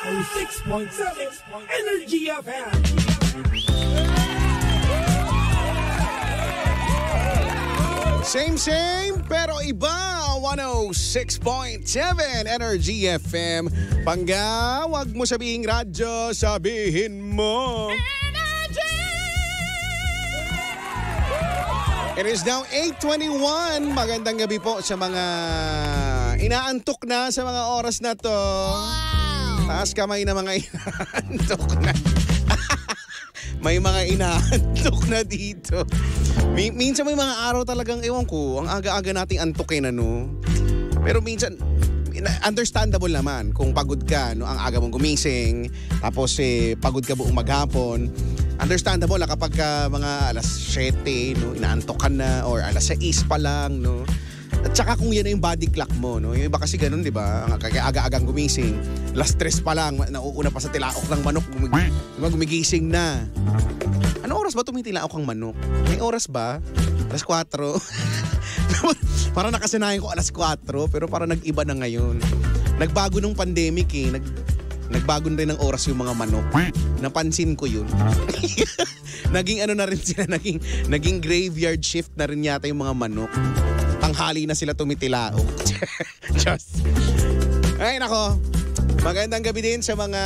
106.7 Energy FM. Same, same, pero iba. 106.7 Energy FM. Pangga, wag mo sabihin radyo, sabihin mo. It is now 8.21. Magandang gabi po sa mga inaantok na sa mga oras na to. Taas kamay na mga inaantok na. may mga inaantok na dito. Mi- minsan may mga araw talagang, ewan ko, ang aga-aga nating antokin ano. Pero minsan, understandable naman kung pagod ka, no, ang aga mong gumising, tapos eh, pagod ka buong maghapon. Understandable na kapag ka mga alas 7, no, inaantok ka na, or alas 6 pa lang, no. At saka kung yan na yung body clock mo, no? Yung iba kasi ganun, di ba? Ang aga- aga-agang gumising. Last stress pa lang, nauuna pa sa tilaok ng manok, gumig- di ba, gumigising na. Ano oras ba tumitilaok ang manok? May oras ba? Alas 4. parang nakasanayan ko alas 4, pero parang nag-iba na ngayon. Nagbago nung pandemic eh. Nag, nagbago na rin ng oras yung mga manok. Napansin ko yun. naging ano na rin sila, naging, naging graveyard shift na rin yata yung mga manok. Tanghali na sila tumitilaok. Just. Ay, nako. Magandang gabi din sa mga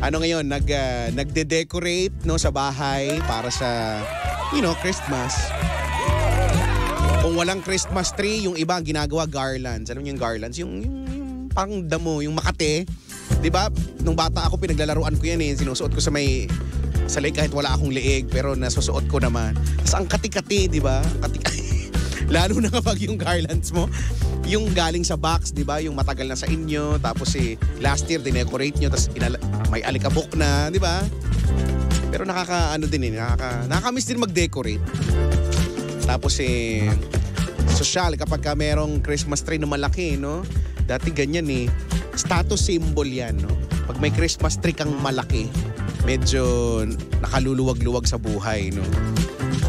ano ngayon, nag ah, nagde-decorate no sa bahay para sa you know, Christmas. Kung walang Christmas tree, yung iba ginagawa garlands. Alam niyo yung garlands, yung, yung, yung pang damo, yung makate. 'Di ba? Nung bata ako pinaglalaruan ko yan eh, sinusuot ko sa may sa leg kahit wala akong leeg pero nasusuot ko naman. Tapos ang kati-kati, 'di ba? Kati Lalo na kapag yung garlands mo, yung galing sa box, di ba? Yung matagal na sa inyo, tapos eh, last year, dinecorate nyo, tapos may alikabok na, di ba? Pero nakaka, ano din eh, nakaka, nakakamiss din mag-decorate. Tapos eh, social, kapag ka merong Christmas tree na malaki, no? Dati ganyan eh, status symbol yan, no? Pag may Christmas tree kang malaki, medyo nakaluluwag-luwag sa buhay, no?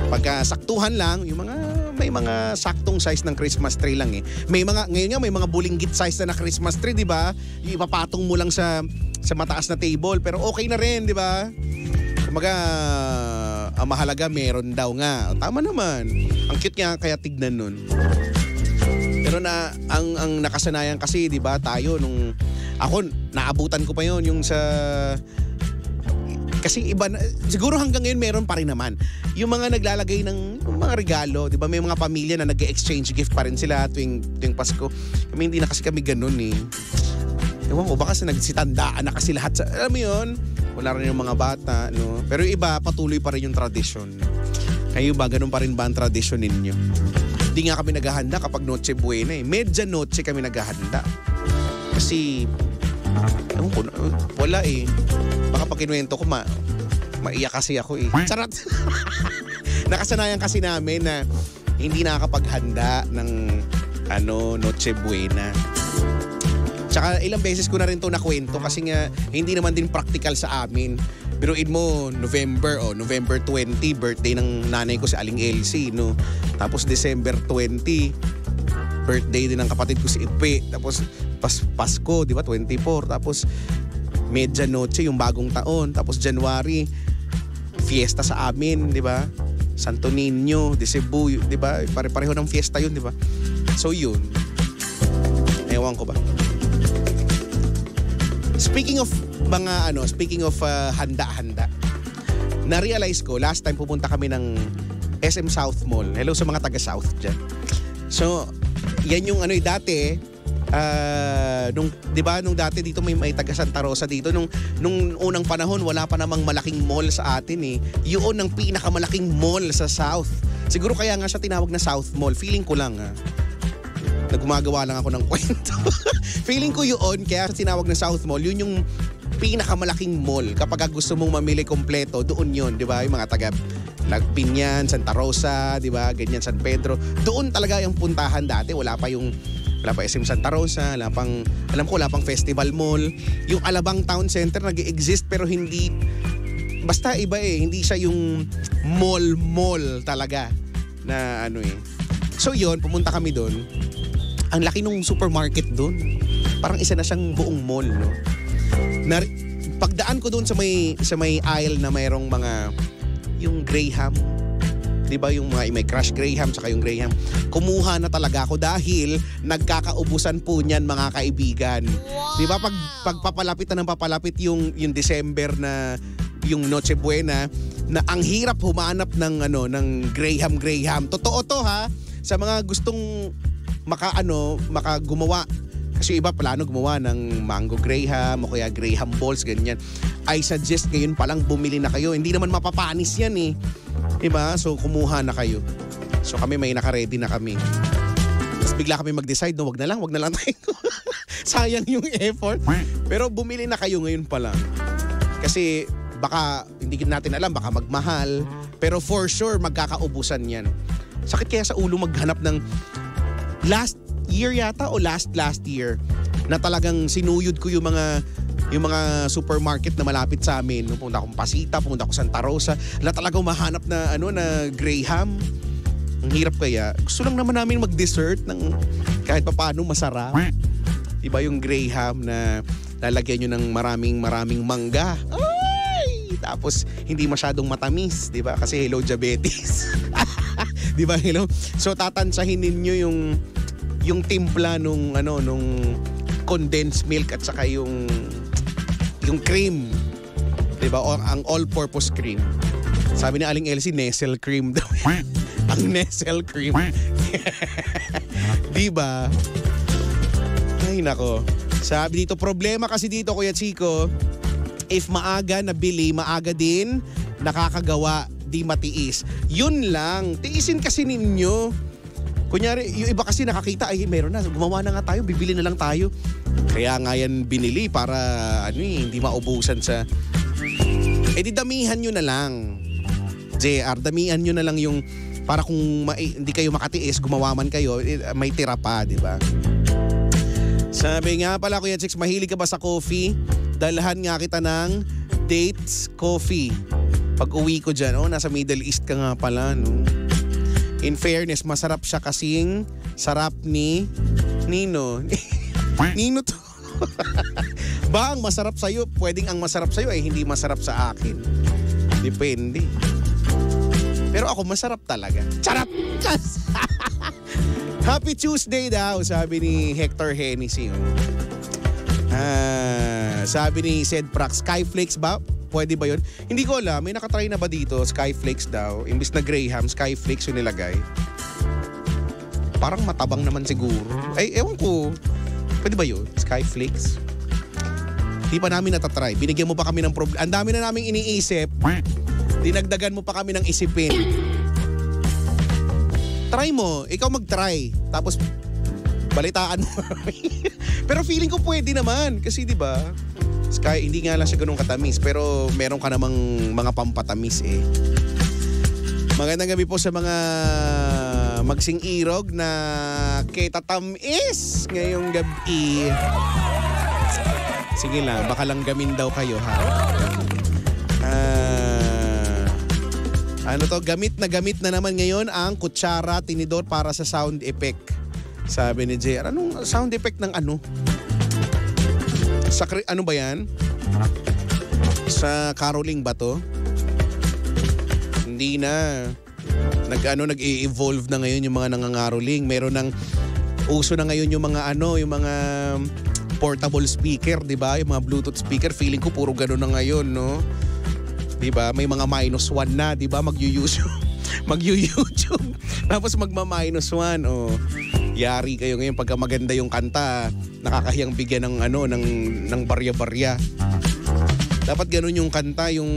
Pagka saktuhan lang, yung mga may mga saktong size ng Christmas tree lang eh. May mga ngayon nga may mga bulinggit size na, na Christmas tree, 'di ba? Ipapatong mo lang sa sa mataas na table pero okay na rin, 'di ba? Kumaga ang mahalaga meron daw nga. Tama naman. Ang cute nga kaya tignan nun. Pero na ang ang nakasanayan kasi 'di ba tayo nung ako naabutan ko pa yon yung sa kasi iba na, siguro hanggang ngayon meron pa rin naman. Yung mga naglalagay ng mga regalo, 'di ba? May mga pamilya na nag-exchange gift pa rin sila tuwing tuwing Pasko. Kami hindi na kasi kami ganun eh. Ewan ko, baka sa nagsitandaan na kasi lahat sa, alam mo yun, wala rin yung mga bata, no? Pero yung iba, patuloy pa rin yung tradisyon. Kayo ba, ganun pa rin ba ang tradisyon ninyo? Hindi nga kami naghahanda kapag Noche Buena eh. Medya Noche kami naghahanda. Kasi, ewan ko, wala eh. Baka pag kinuwento ko, ma, maiyak kasi ako eh. Charot! Nakasanayan kasi namin na hindi nakakapaghanda ng ano, Noche Buena. Tsaka ilang beses ko na rin to nakwento kasi nga hindi naman din practical sa amin. Biruin mo, November, oh, November 20, birthday ng nanay ko si Aling Elsie, no? Tapos December 20, birthday din ng kapatid ko si Ipe. Tapos pas Pasko, di ba? 24. Tapos Medya Noche, yung bagong taon. Tapos January, fiesta sa amin, di ba? Santo Niño, de Cebu, di ba? Pare-pareho ng fiesta yun, di ba? So yun. Ewan ko ba? Speaking of mga ano, speaking of uh, handa-handa. Na-realize ko last time pupunta kami ng SM South Mall. Hello sa mga taga South diyan. So, yan yung ano eh, dati ah, nung 'di ba nung dati dito may may taga Santa Rosa dito nung nung unang panahon wala pa namang malaking mall sa atin eh. Yun ang pinakamalaking mall sa South. Siguro kaya nga siya tinawag na South Mall. Feeling ko lang ah na lang ako ng kwento. Feeling ko yun, kaya tinawag na South Mall, yun yung pinakamalaking mall. Kapag gusto mong mamili kompleto, doon yun, di ba? Yung mga taga Lagpinyan, Santa Rosa, di ba? Ganyan, San Pedro. Doon talaga yung puntahan dati. Wala pa yung wala pa SM Santa Rosa, wala pang, alam ko, wala pang Festival Mall. Yung Alabang Town Center nag-exist pero hindi, basta iba eh, hindi siya yung mall-mall talaga na ano eh. So yun, pumunta kami doon. Ang laki nung supermarket doon. parang isa na siyang buong mall, no? Na, pagdaan ko doon sa may sa may aisle na mayroong mga yung Graham, 'di ba yung mga may crush Graham saka yung Graham. Kumuha na talaga ako dahil nagkakaubusan po niyan mga kaibigan. 'Di ba pag pagpapalapit na ng papalapit yung yung December na yung Noche Buena na ang hirap humanap ng ano ng Graham Graham. Totoo to ha sa mga gustong maka ano makagumawa kasi iba plano gumawa ng mango graham o kaya graham balls ganyan. I suggest ngayon pa lang bumili na kayo. Hindi naman mapapanis yan eh. Diba? So kumuha na kayo. So kami may naka-ready na kami. Tapos bigla kami mag-decide, no, wag na lang, wag na lang tayo. Sayang yung effort. Pero bumili na kayo ngayon pa lang. Kasi baka hindi natin alam, baka magmahal. Pero for sure, magkakaubusan yan. Sakit kaya sa ulo maghanap ng last year yata o last last year na talagang sinuyod ko yung mga yung mga supermarket na malapit sa amin. Pumunta akong Pasita, pumunta ako Santa Rosa. Na talagang mahanap na ano na Graham. Ang hirap kaya. Gusto lang naman namin mag-dessert ng kahit papaano masarap. Diba yung Graham na lalagyan nyo ng maraming maraming mangga. Ay! Tapos hindi masyadong matamis, 'di ba? Kasi hello diabetes. 'Di ba? Hello. So tatansahin ninyo yung yung timpla nung ano nung condensed milk at saka yung yung cream. 'Di ba? O, ang all-purpose cream. Sabi ni Aling Elsie, Nestle cream daw. ang Nestle cream. 'Di ba? Ay nako. Sabi dito, problema kasi dito Kuya Chico, if maaga nabili, maaga din nakakagawa, di matiis. Yun lang. Tiisin kasi ninyo. Kunyari, yung iba kasi nakakita, ay meron na, gumawa na nga tayo, bibili na lang tayo. Kaya nga yan binili para ano eh, hindi maubusan sa... Eh di damihan nyo na lang. JR, damihan nyo na lang yung para kung ma- eh, hindi kayo makatiis, gumawa man kayo, eh, may tira pa, di ba? Sabi nga pala Kuya Chicks, mahilig ka ba sa coffee? Dalhan nga kita ng dates coffee. Pag uwi ko dyan, oh, nasa Middle East ka nga pala, no? In fairness, masarap siya kasing sarap ni Nino. Nino to. ba ang masarap sa'yo? Pwedeng ang masarap sa'yo ay hindi masarap sa akin. Depende. Pero ako masarap talaga. Charap! Happy Tuesday daw, sabi ni Hector Hennessy. Oh. Ah, sabi ni Sed Prax, Skyflakes ba? Pwede ba yun? Hindi ko alam. May nakatry na ba dito? Skyflakes daw. Imbis na Graham, Skyflakes yung nilagay. Parang matabang naman siguro. Ay, ewan ko. Pwede ba yun? Skyflakes? Di pa namin natatry. Binigyan mo pa kami ng problem. Ang dami na naming iniisip. Dinagdagan mo pa kami ng isipin. Try mo. Ikaw mag-try. Tapos balitaan mo. pero feeling ko pwede naman. Kasi di ba Sky, hindi nga lang siya ganun katamis. Pero meron ka namang mga pampatamis eh. Magandang gabi po sa mga magsing irog na ketatamis ngayong gabi. Sige lang, baka lang gamin daw kayo ha. Ah, ano to, gamit na gamit na naman ngayon ang kutsara, tinidor para sa sound effect. Sabi ni JR, anong sound effect ng ano? Sa, ano ba yan? Sa caroling ba to? Hindi na. Nag, ano, nag-evolve na ngayon yung mga nangangaroling. Meron ng uso na ngayon yung mga ano, yung mga portable speaker, 'di ba? Yung mga Bluetooth speaker, feeling ko puro gano'n na ngayon, no? 'Di ba? May mga minus one na, 'di ba? Mag-YouTube. Mag-YouTube. Tapos magma-minus one, oh. Yari kayo ngayon pagka maganda yung kanta, nakakahiyang bigyan ng ano ng ng barya-barya. Dapat ganun yung kanta, yung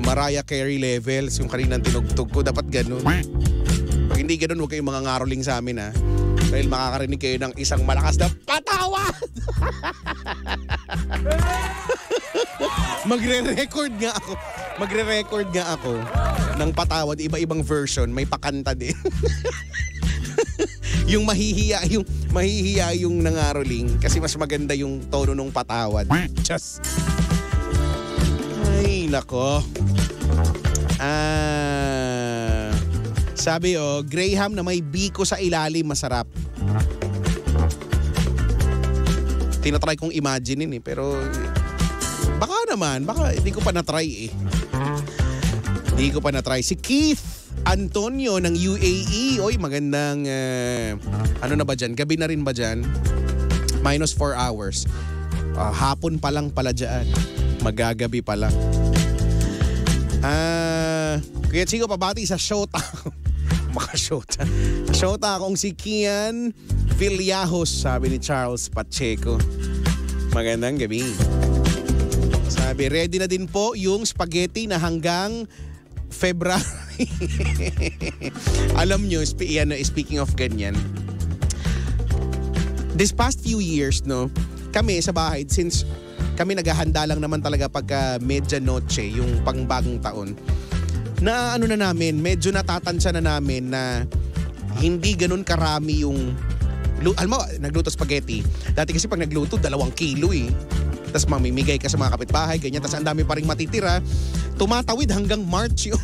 Mariah Carey levels, yung kaninang tinugtog ko, dapat ganun. Pag hindi ganun, huwag kayong mga ngaroling sa amin ha. Dahil makakarinig kayo ng isang malakas na patawad! Magre-record nga ako. Magre-record nga ako ng patawad, iba-ibang version, may pakanta din. yung mahihiya, yung mahihiya yung nangaroling kasi mas maganda yung tono ng patawad. Just Ay, nako. Ah, sabi oh, Graham na may biko sa ilalim masarap. tinatry kong imaginein eh. Pero baka naman, baka hindi ko pa na-try eh. Hindi ko pa na-try. Si Keith Antonio ng UAE. Oy, magandang, eh, ano na ba dyan? Gabi na rin ba dyan? Minus 4 hours. Ah, hapon pa lang pala dyan. Magagabi pa lang. Ah, Kuya Chico, pabati sa Shota. Maka-Shota. Shota akong si Kian Villajos, sabi ni Charles Pacheco. Magandang gabi. Sabi, ready na din po yung spaghetti na hanggang February. Alam nyo, spe- yan, speaking of ganyan, this past few years, no, kami sa bahay, since kami naghahanda lang naman talaga pagka noche, yung pangbagong taon, na ano na namin, medyo natatansya na namin na hindi ganun karami yung alam mo, nagluto spaghetti. Dati kasi pag nagluto, dalawang kilo eh. Tapos mamimigay ka sa mga kapitbahay, ganyan. Tapos ang dami pa rin matitira. Tumatawid hanggang March yun.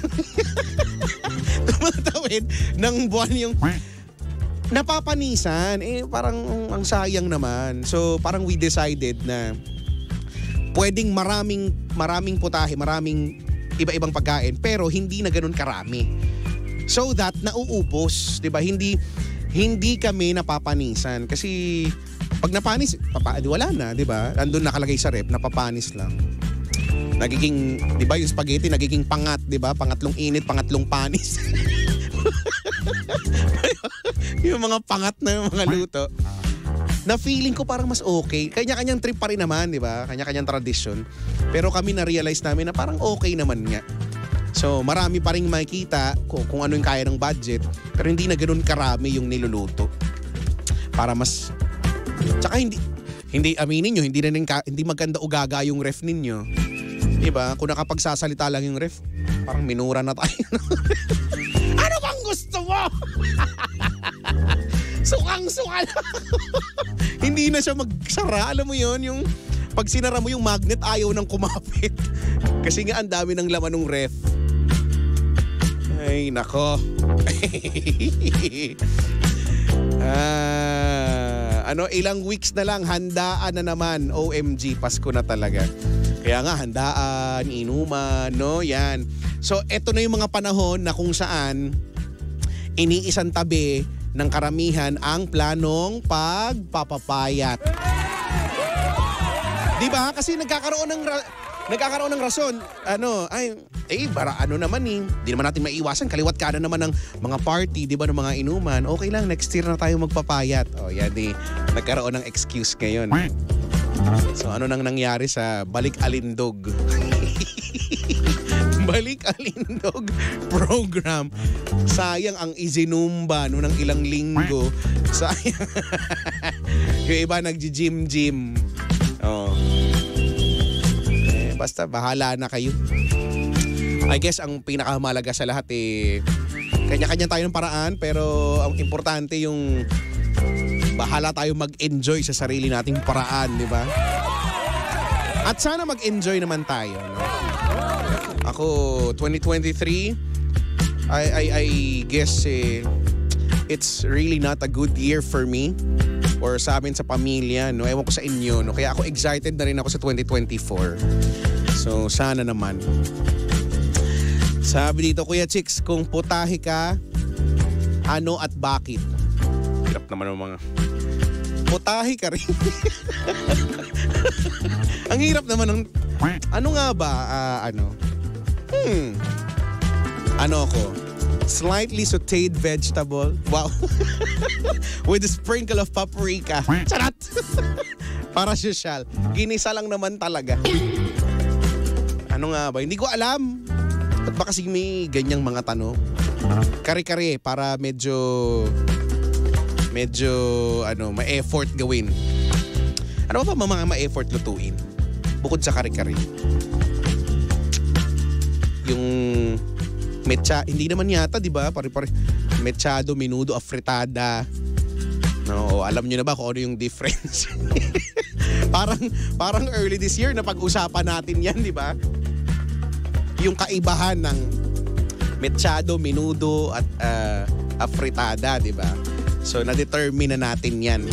Tumatawid ng buwan yung napapanisan. Eh, parang ang sayang naman. So, parang we decided na pwedeng maraming, maraming putahe, maraming iba-ibang pagkain, pero hindi na ganun karami. So that nauubos, 'di ba? Hindi hindi kami napapanisan kasi pag napanis, papa, di wala na, 'di ba? Andun nakalagay sa rep, napapanis lang. Nagiging, 'di ba, yung spaghetti nagiging pangat, 'di ba? Pangatlong init, pangatlong panis. yung mga pangat na yung mga luto na feeling ko parang mas okay. Kanya-kanyang trip pa rin naman, di ba? Kanya-kanyang tradition. Pero kami na-realize namin na parang okay naman nga. So marami pa rin makikita kung, kung ano yung kaya ng budget. Pero hindi na ganun karami yung niluluto. Para mas... Tsaka hindi... Hindi aminin nyo, hindi na rin hindi maganda ugaga yung ref ninyo. Diba? Kung nakapagsasalita lang yung ref, parang minura na tayo. ano bang gusto mo? Sukang-suka. Hindi na siya magsara. Alam mo yon yung pag sinara mo yung magnet, ayaw nang kumapit. Kasi nga ang dami ng laman ng ref. Ay, nako. ah, ano, ilang weeks na lang, handaan na naman. OMG, Pasko na talaga. Kaya nga, handaan, inuman, no? Yan. So, eto na yung mga panahon na kung saan iniisang tabi ng karamihan ang planong pagpapapayat. Di ba? Kasi nagkakaroon ng nagkakaroon ng rason. Ano, ay, eh, bara ano naman eh. Di naman natin maiwasan. Kaliwat kanan naman ng mga party, di ba, ng mga inuman. Okay lang, next year na tayo magpapayat. O, yan eh. Nagkaroon ng excuse ngayon. So, ano nang nangyari sa Balik Alindog? Balik Alindog program. Sayang ang izinumba no ng ilang linggo. Sayang. yung iba nagji-gym-gym. Oh. Basta bahala na kayo. I guess ang pinakamalaga sa lahat eh kanya-kanya tayo ng paraan pero ang importante yung bahala tayo mag-enjoy sa sarili nating paraan, di ba? At sana mag-enjoy naman tayo, no? Ako, 2023, I, I, I guess eh, it's really not a good year for me or sa amin sa pamilya, no? Ewan ko sa inyo, no? Kaya ako excited na rin ako sa 2024. So, sana naman. Sabi dito, Kuya Chicks, kung putahe ka, ano at bakit? Hirap naman ng mga... Putahe ka rin. Ang hirap naman ng... Ano nga ba? ah, ano? Hmm. Ano ako? Slightly sauteed vegetable. Wow. With a sprinkle of paprika. Charot! Para sosyal. Ginisa lang naman talaga. Ano nga ba? Hindi ko alam. Ba't ba kasi may ganyang mga tanong? Kare-kare para medyo medyo ano, ma-effort gawin. Ano ba ba mga ma-effort lutuin? Bukod sa kare-kare. Yung mecha, hindi naman yata, 'di ba? Pare-pare mechado, menudo, afritada. No, alam niyo na ba kung ano yung difference? parang parang early this year na pag-usapan natin 'yan, 'di ba? Yung kaibahan ng mechado, menudo at uh, afritada, 'di ba? So na-determine na natin 'yan.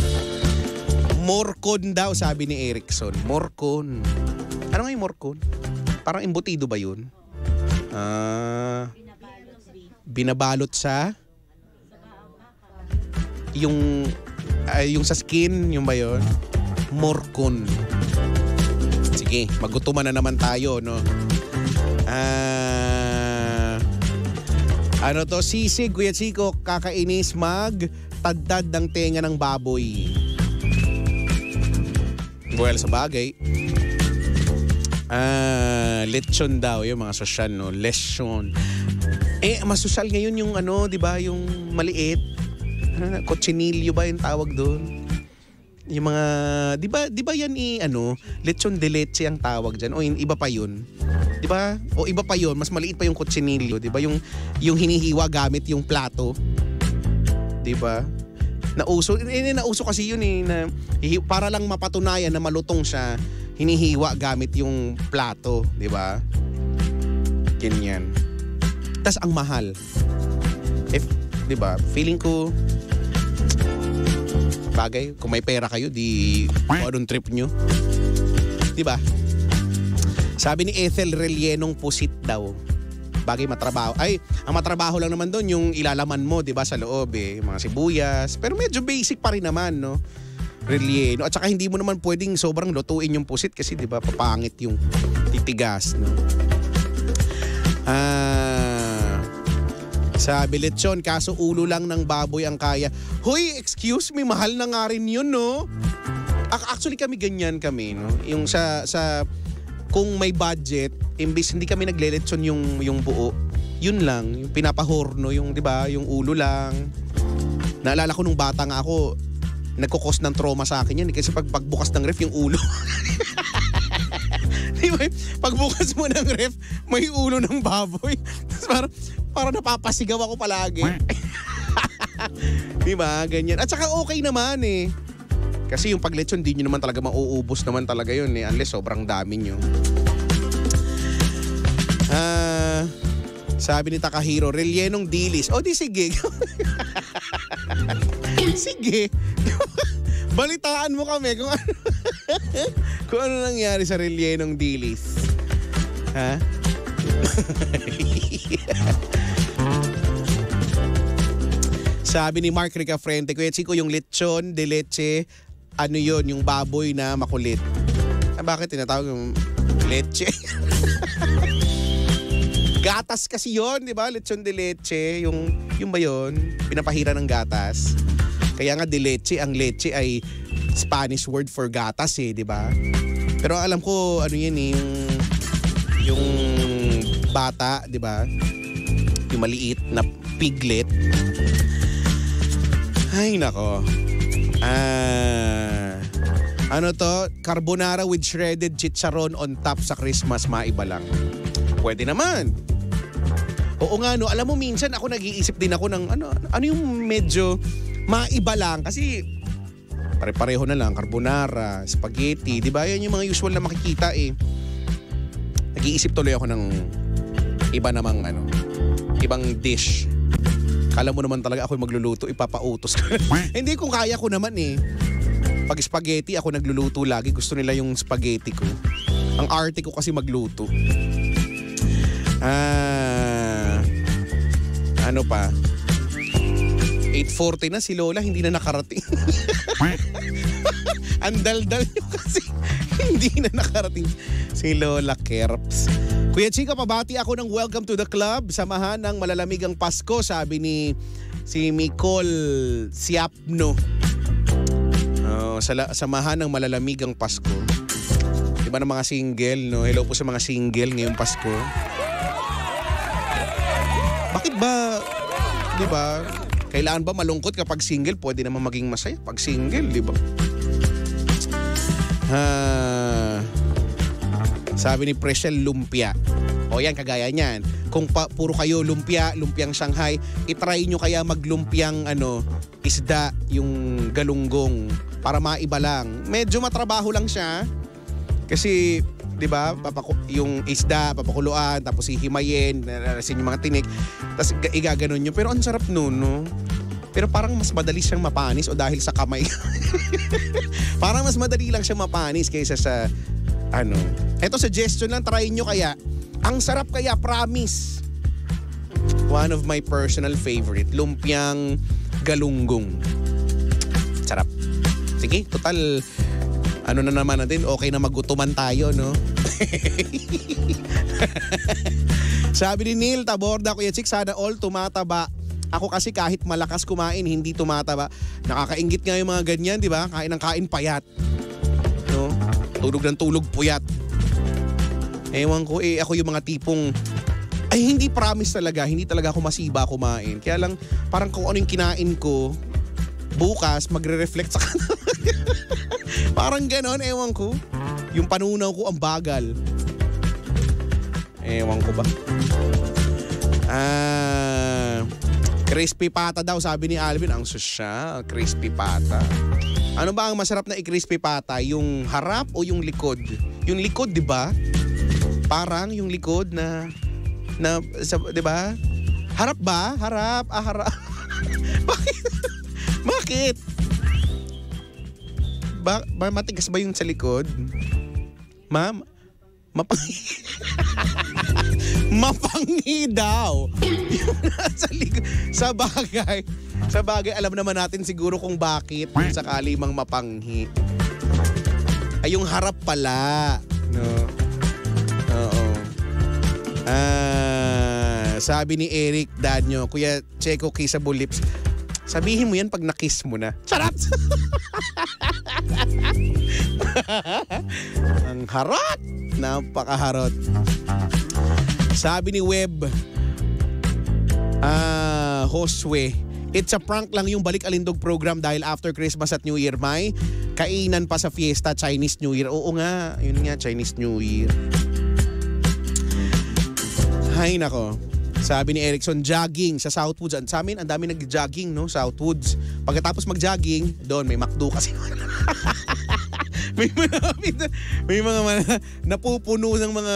Morcon daw, sabi ni Erickson. Morcon. Ano nga yung morcon? Parang embutido ba yun? Ah, binabalot sa yung ay, yung sa skin, yung ba yun? Morcon. Sige, magutuman na naman tayo, no? Ano to, sisig, Kuya Chico, kakainis mag tadtad ng tenga ng baboy. Well, sa bagay. Ah, lechon daw, yung mga sosyal, no? Lechon. Eh, mas sosyal ngayon yung ano, di ba, yung maliit. Ano ba yung tawag doon? Yung mga, di ba, di ba yan i, ano, lechon de leche ang tawag dyan? O iba pa yun? Di ba? O iba pa yun, mas maliit pa yung cochinillo, di ba? Yung, yung hinihiwa gamit yung plato. Di ba? Nauso, eh, nauso kasi yun eh, na, para lang mapatunayan na malutong siya, hinihiwa gamit yung plato, di ba? Ganyan. Tas ang mahal. If, di ba, feeling ko, bagay, kung may pera kayo, di kung anong trip nyo. Di ba? Sabi ni Ethel Relienong pusit daw. Bagay matrabaho. Ay, ang matrabaho lang naman doon yung ilalaman mo, 'di ba, sa loob eh, mga sibuyas. Pero medyo basic pa rin naman, no? Relleno. At saka hindi mo naman pwedeng sobrang lutuin yung pusit kasi 'di ba, papangit yung titigas, no? Ah, sabi lechon, kaso ulo lang ng baboy ang kaya. Hoy, excuse me, mahal na nga rin yun, no? Ac- Actually kami ganyan kami, no? Yung sa sa kung may budget, imbis hindi kami naglelechon yung yung buo. Yun lang, yung pinapahorno, yung 'di ba, yung ulo lang. Naalala ko nung bata nga ako, nagkukos ng trauma sa akin yan eh, kasi pag pagbukas ng ref yung ulo. Di ba? Pagbukas mo ng ref, may ulo ng baboy. Tapos parang, parang napapasigaw ako palagi. Di ba? Ganyan. At saka okay naman eh. Kasi yung paglechon, di nyo naman talaga mauubos naman talaga yun eh. Unless sobrang dami nyo. Ah... sabi ni Takahiro, relyenong dilis. O di sige. sige. Balitaan mo kami kung ano, kung ano nangyari sa relyenong dilis. Ha? Sabi ni Mark Ricafrente, Kuya Chico, yung lechon de leche, ano yon yung baboy na makulit. Ah, bakit tinatawag yung leche? gatas kasi yon di ba? Lechon de leche, yung, yung ba yun? Pinapahira ng gatas. Kaya nga de leche, ang leche ay Spanish word for gatas eh, di ba? Pero alam ko, ano yan eh, yung, yung bata, di ba? Yung maliit na piglet. Ay, nako. Ah... Ano to? Carbonara with shredded chicharon on top sa Christmas, maiba lang. Pwede naman. Oo nga no, alam mo minsan ako nag-iisip din ako ng ano ano yung medyo maiba lang kasi pare-pareho na lang carbonara, spaghetti, 'di ba? Yan yung mga usual na makikita eh. Nag-iisip tuloy ako ng iba namang ano, ibang dish. Kala mo naman talaga ako magluluto, ipapautos ko. Hindi kung kaya ko naman eh. Pag spaghetti, ako nagluluto lagi. Gusto nila yung spaghetti ko. Ang arte ko kasi magluto. Ah, ano pa? 8.40 na si Lola, hindi na nakarating. Ang daldal nyo kasi hindi na nakarating si Lola Kerps. Kuya Chika, pabati ako ng welcome to the club. Samahan ng malalamigang Pasko, sabi ni si Nicole Siapno. Oh, sala- samahan ng malalamigang Pasko. Diba ng mga single, no? Hello po sa mga single ngayong Pasko. Bakit ba, di ba, kailangan ba malungkot kapag single? Pwede naman maging masaya pag single, di ba? Ah, sabi ni Preshel Lumpia. O yan, kagaya niyan. Kung pa, puro kayo lumpia, lumpiang Shanghai, itry nyo kaya maglumpiang ano, isda, yung galunggong, para maiba lang. Medyo matrabaho lang siya. Kasi, di ba, yung isda, papakuluan, tapos hihimayin, nalalasin yung mga tinik, tapos ga- igaganon nyo. Pero ang sarap nun, no? Pero parang mas madali siyang mapanis o dahil sa kamay. parang mas madali lang siyang mapanis kaysa sa ano. Ito suggestion lang, try nyo kaya. Ang sarap kaya, promise. One of my personal favorite, lumpiang galunggong. Sarap. Sige, total, ano na naman natin, okay na magutuman tayo, no? Sabi ni Neil Taborda, Kuya Chik, sana all tumataba. Ako kasi kahit malakas kumain, hindi tumataba. Nakakaingit nga yung mga ganyan, di ba? Kain ng kain payat. No? Tulog ng tulog puyat. Ewan ko, eh ako yung mga tipong ay hindi promise talaga, hindi talaga ako masiba kumain. Kaya lang parang kung ano yung kinain ko, bukas magre-reflect sa kanan. parang ganon, ewan ko. Yung panunaw ko ang bagal. Ewan ko ba. Ah, crispy pata daw sabi ni Alvin. Ang susya, crispy pata. Ano ba ang masarap na i-crispy pata? Yung harap o yung likod? Yung likod, di ba? Parang yung likod na na sa, 'di ba? Harap ba? Harap, ah harap. Bakit? Bakit? Ba, ba matigas ba yung sa likod? Ma'am, mapangi. mapangi daw. Yung nasa likod. Sa bagay. Sa bagay, alam naman natin siguro kung bakit sakali mang mapanghi. Ay, yung harap pala. No? Ah, sabi ni Eric Danyo, Kuya Checo Kissable Lips, sabihin mo yan pag nakiss mo na. Charot! Ang harot! Napakaharot. Sabi ni Web, ah, Josue, It's a prank lang yung balik alindog program dahil after Christmas at New Year may kainan pa sa fiesta Chinese New Year. Oo nga, yun nga Chinese New Year. Hay nako. Sabi ni Erickson, jogging sa Southwoods. Sa amin, ang dami nag-jogging, no? Southwoods. Pagkatapos mag-jogging, doon may McDo kasi. may mga, may mga, mga napupuno ng mga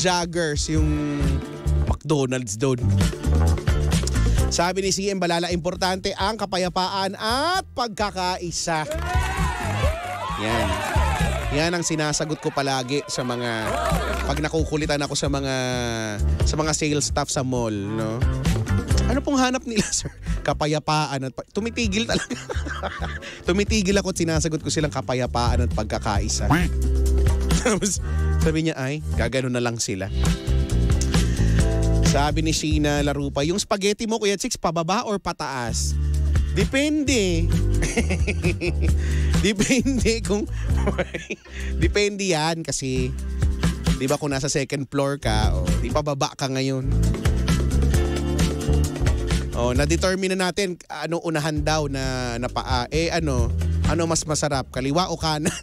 joggers yung McDonald's doon. Sabi ni CM Balala, importante ang kapayapaan at pagkakaisa. Yan. Yan ang sinasagot ko palagi sa mga pag nakukulitan ako sa mga sa mga sales staff sa mall, no? Ano pong hanap nila, sir? Kapayapaan at tumitigil talaga. tumitigil ako at sinasagot ko silang kapayapaan at pagkakaisa. Tapos sabi niya, ay, gagano na lang sila. Sabi ni Sheena Larupa, yung spaghetti mo, Kuya Chicks, pababa or pataas? Depende. Depende kung... Depende yan kasi... Di ba kung nasa second floor ka, o di pababa ka ngayon. O, na-determine na natin ano unahan daw na, na paa. Eh ano, ano mas masarap, kaliwa o kanan?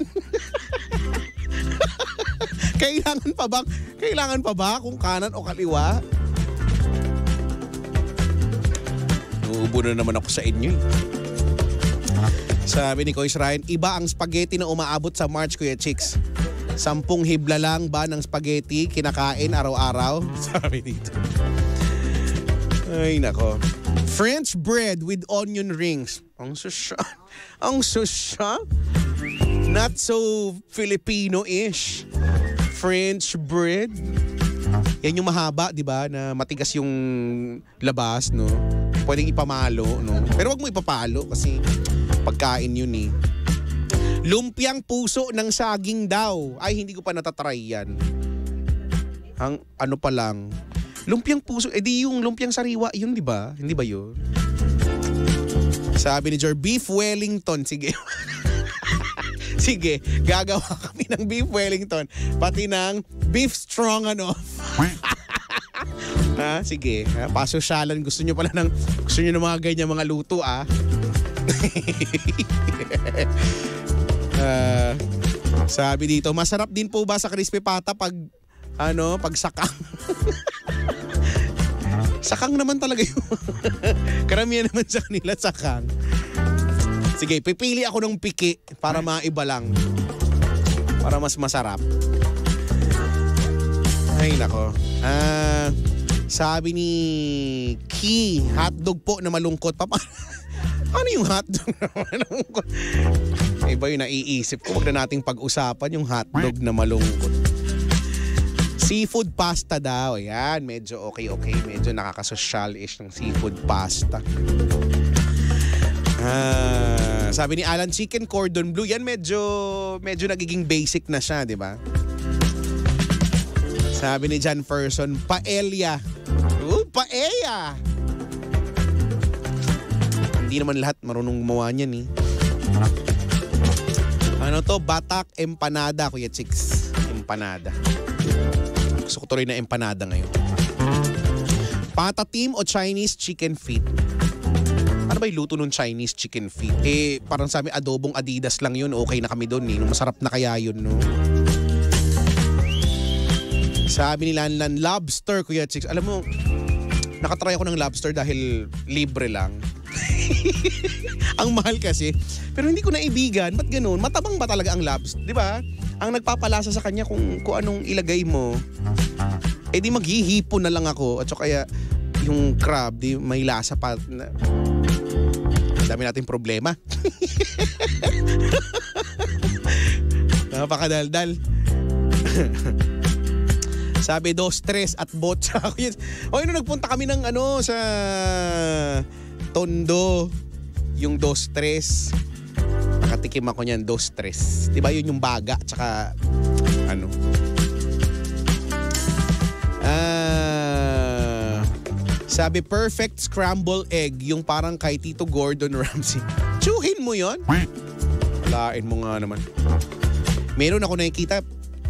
kailangan pa ba? Kailangan pa ba kung kanan o kaliwa? Uubo na naman ako sa inyo. eh. Sabi ni Kois Ryan, iba ang spaghetti na umaabot sa March, Kuya Chicks. Sampung hibla lang ba ng spaghetti kinakain araw-araw? Sabi dito. Ay, nako. French bread with onion rings. Ang susya. Ang susya. Not so Filipino-ish. French bread. Yan yung mahaba, di ba? Na matigas yung labas, no? Pwedeng ipamalo, no? Pero wag mo ipapalo kasi pagkain yun eh. Lumpiang puso ng saging daw. Ay, hindi ko pa natatry yan. Hang, ano pa lang. Lumpiang puso, eh di yung lumpiang sariwa, yun di ba? Hindi ba yun? Sabi ni Jor, beef Wellington. Sige. Sige, gagawa kami ng beef Wellington. Pati ng beef stroganoff. ha, sige. Ha, pasosyalan. Gusto nyo pala ng, gusto nyo ng mga ganyan mga luto, ah. Ah, sabi dito, masarap din po ba sa crispy pata pag ano, pag sakang? sakang naman talaga yun. Karamihan naman sa kanila sakang. Sige, pipili ako ng piki para maiba lang. Para mas masarap. Ay, nako. Ah, sabi ni Key, hotdog po na malungkot. Papa, Ano yung hotdog naman? Iba yung naiisip ko. Huwag na nating pag-usapan yung hotdog na malungkot. Seafood pasta daw. Yan, medyo okay-okay. Medyo nakakasosyal-ish ng seafood pasta. Ah, sabi ni Alan, chicken cordon bleu. Yan medyo, medyo nagiging basic na siya, di ba? Sabi ni John Ferson, paella. Uh, paella! Hindi naman lahat marunong gumawa niyan eh. Ano to? Batak empanada, Kuya Chicks. Empanada. Gusto ko tuloy na empanada ngayon. Patatim o Chinese chicken feet? Ano ba yung luto ng Chinese chicken feet? Eh, parang sabi adobong adidas lang yun. Okay na kami doon eh. Masarap na kaya yun, no? Sabi ni Lanlan, lobster, Kuya Chicks. Alam mo, nakatry ako ng lobster dahil libre lang. ang mahal kasi. Pero hindi ko naibigan. Ba't ganun? Matabang ba talaga ang lobster? Di ba? Ang nagpapalasa sa kanya kung, kung anong ilagay mo. Eh di maghihipo na lang ako. At so kaya yung crab, di may lasa pa. Na, dami nating problema. Napakadaldal. Sabi dos, tres at botsa. o yun, nagpunta kami ng ano sa Tondo. Yung dos, tres. Nakatikim ako niyan, dos, tres. Diba yun yung baga, tsaka ano. Ah, sabi perfect scramble egg, yung parang kay Tito Gordon Ramsay. Tsuhin mo yon? Lain mo nga naman. Meron ako nakikita,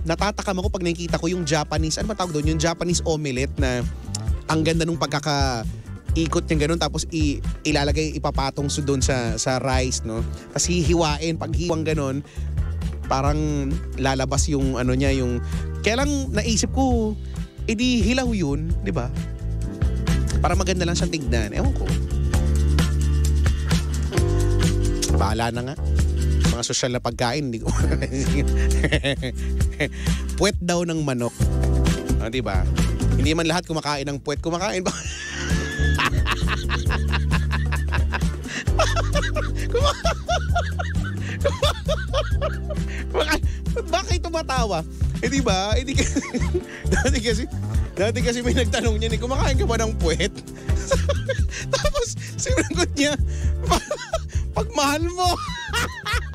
natatakam ako pag nakikita ko yung Japanese, ano ba tawag doon? Yung Japanese omelette na ang ganda nung pagkaka ikot niya ganun tapos i, ilalagay ipapatong so doon sa sa rice no? Tapos hihiwain pag hiwang ganun parang lalabas yung ano niya yung kaya lang naisip ko edi hilaw yun di ba? Para maganda lang siyang tignan ewan ko. Bahala na nga. Mga sosyal na pagkain hindi ko puwet daw ng manok. Ah, di ba? Hindi man lahat kumakain ng puwet. Kumakain Bakit, bakit tumatawa? Eh di ba? Eh di kasi, dati kasi, dati kasi may nagtanong niya, eh, kumakain ka ba ng puwet? Tapos, sinagot niya, pag mahal mo.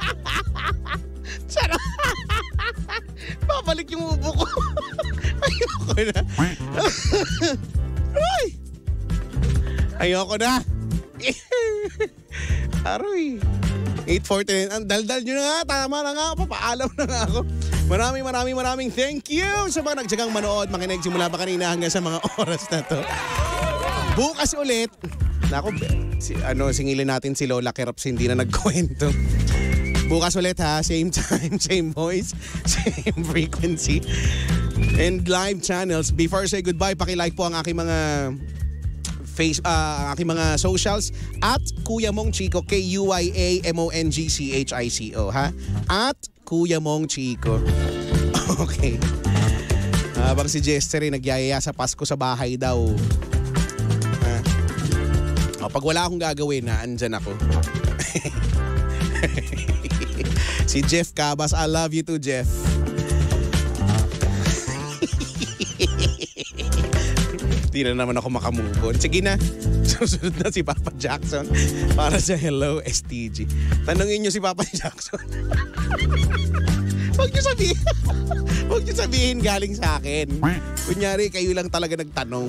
Sana, babalik yung ubo ko. Ayoko na. Ay! Ayoko na. Aroy. 8.49. Ang daldal nyo na nga. Tama na nga. Papaalam na nga ako. Maraming maraming maraming thank you sa mga nagtsagang manood. Makinig simula pa kanina hanggang sa mga oras na to. Bukas ulit. Nako, si, ano, singilin natin si Lola Kerops hindi na nagkwento. Bukas ulit ha, same time, same voice, same frequency, and live channels. Before I say goodbye, paki-like po ang aking mga face uh, aking mga socials at Kuya Mong Chico K U Y A M O N G C H I C O ha? At Kuya Mong Chico. Okay. Habang si Jester ay nagyayaya sa Pasko sa bahay daw. Ha? O, pag wala akong gagawin na andyan ako. Si Jeff Cabas I love you too Jeff Hindi na naman ako makamove on. Sige na, susunod na si Papa Jackson para sa Hello STG. Tanungin niyo si Papa Jackson. Huwag niyo sabihin. Huwag niyo sabihin galing sa akin. Kunyari, kayo lang talaga nagtanong.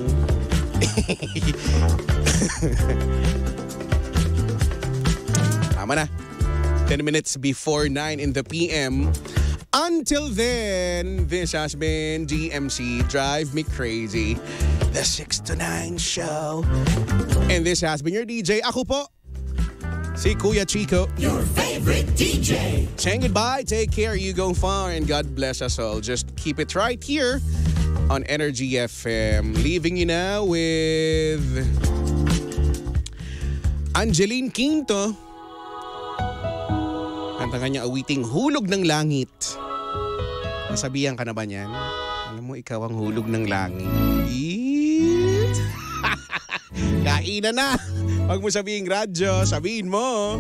Tama na. 10 minutes before 9 in the PM. Until then, this has been DMC Drive Me Crazy, the 6 to 9 show. And this has been your DJ. Ako po, si Kuya Chico. Your favorite DJ. Saying goodbye, take care, you go far, and God bless us all. Just keep it right here on Energy FM. Leaving you now with Angeline Quinto. Ang kanya awiting Hulog ng Langit. Nasabihan ka na ba niyan? Alam mo, ikaw ang hulog ng langit. Eat. Kainan na! Huwag mo sabihin radyo, sabihin mo.